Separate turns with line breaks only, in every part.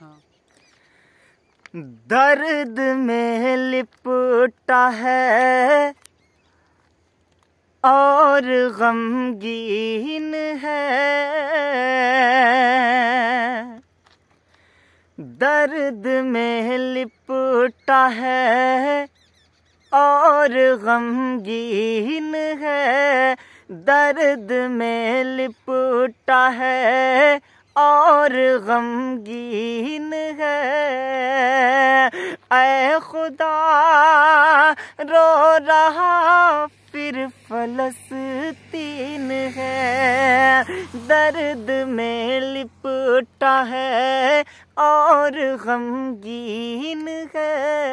हाँ।
दर्द में लिपटा है और गमगीन है। दर्द में लिपटा है और गमगीन है। दर्द में लिपटा है और गमगीन है। ऐ खुदा, रो रहा, फिर फलस्तीन है। दर्द में लिपटा है और गमगीन है।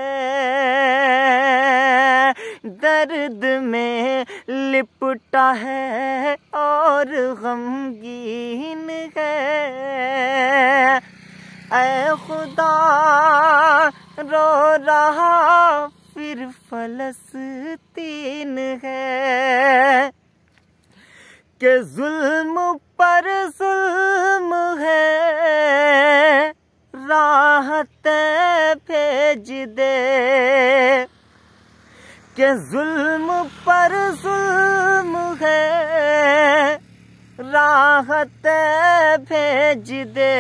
दर्द में लिपटा है और गमगीन है। ऐ खुदा, रो रहा, फिर फलस्तीन है। के जुल्म पर जुल्म है राहत भेज दे। के जुल्म पर जुल्म है। राहत भेज दे।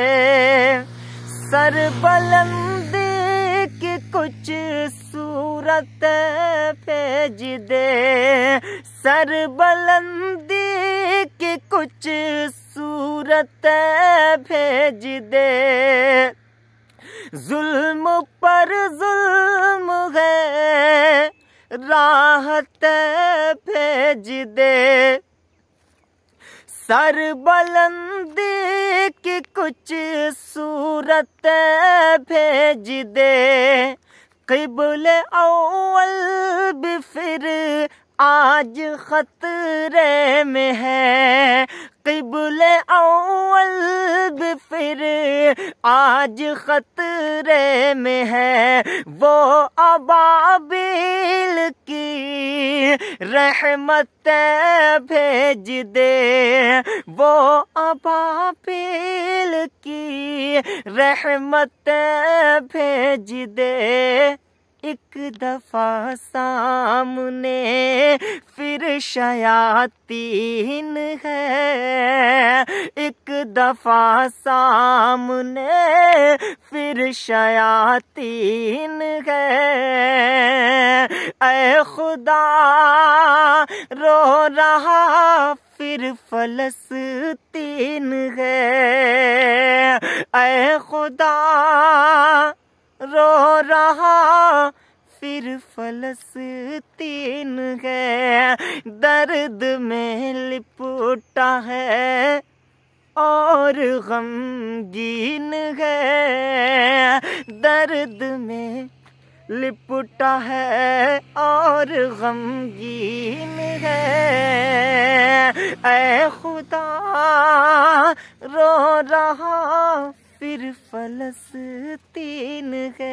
सर बुलंदी की कुछ सूरत भेज दे। सर बुलंदी की कुछ सूरत भेज दे। जुल्म पर जुल्म है। राहत भेज दे। सर बुलंदी की कुछ सूरत भेज दे। किबुल अव्वल भी फिर आज खतरे में है। आज खतरे में है वो अबाबिल की रहमत भेज दे। वो अबाबिल की रहमत भेज दे। एक दफ़ा सामने शयातीन है। एक दफ़ा सामने फिर शयातीन है। ऐ खुदा, रो रहा, फिर फलस्तीन है। ऐ खुदा, रो रहा फिर फलस्तीन है। दर्द में लिपटा है और गमगीन है। दर्द में लिपटा है और गमगीन है। ऐ खुदा, रो रहा, फिर फलस्तीन है।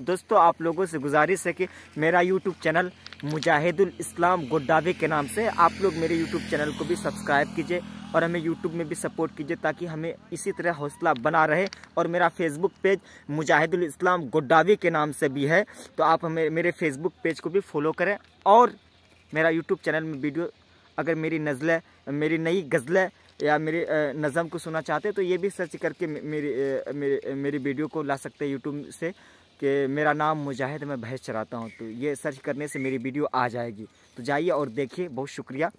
दोस्तों, आप लोगों से गुजारिश है कि मेरा यूट्यूब चैनल मुजाहिदुल इस्लाम गोड्डावे के नाम से आप लोग मेरे यूट्यूब चैनल को भी सब्सक्राइब कीजिए और हमें यूट्यूब में भी सपोर्ट कीजिए ताकि हमें इसी तरह हौसला बना रहे और मेरा फेसबुक पेज मुजाहिदुल इस्लाम गोड्डावी के नाम से भी है। तो आप हमें, मेरे फेसबुक पेज को भी फॉलो करें और मेरा यूट्यूब चैनल में वीडियो अगर मेरी नज़लें मेरी नई गज़लें या मेरे नज़म को सुनना चाहते हैं तो ये भी सर्च करके मेरी मेरी वीडियो को ला सकते हैं यूट्यूब से। कि मेरा नाम मुजाहिद मैं भैंस चराता हूँ तो ये सर्च करने से मेरी वीडियो आ जाएगी। तो जाइए और देखिए, बहुत शुक्रिया।